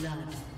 Blood.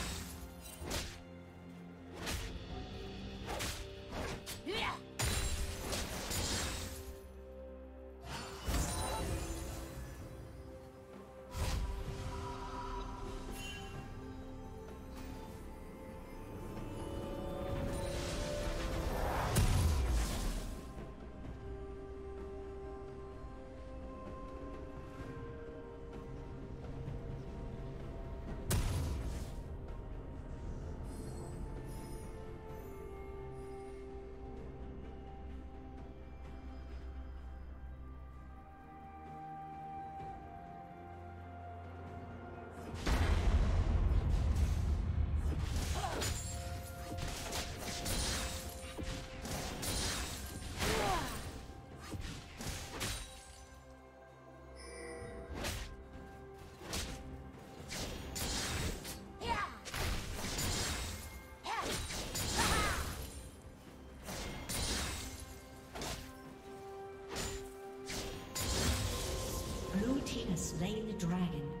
Slain the dragon.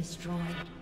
Destroyed.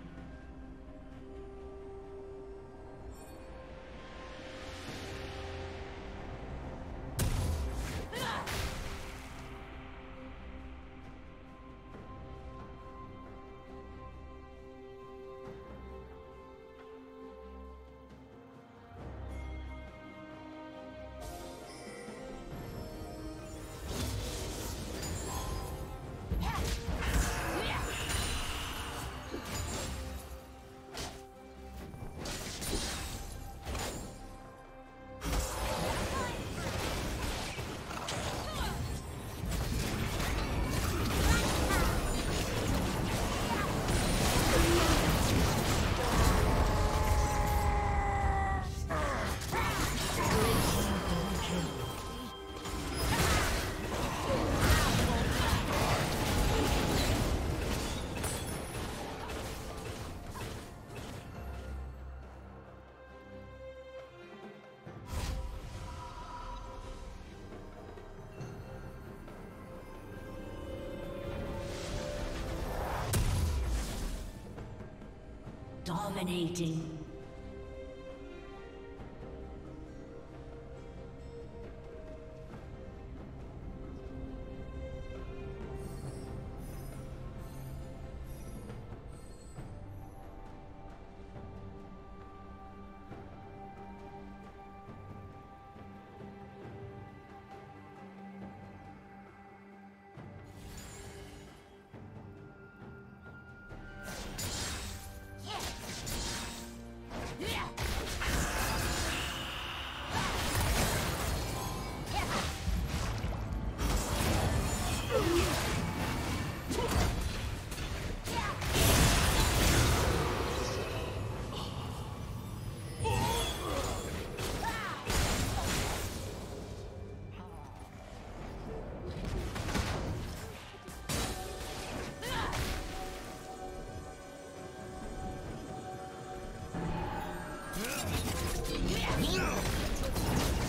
Dominating.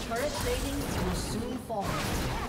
Turret platings will soon fall.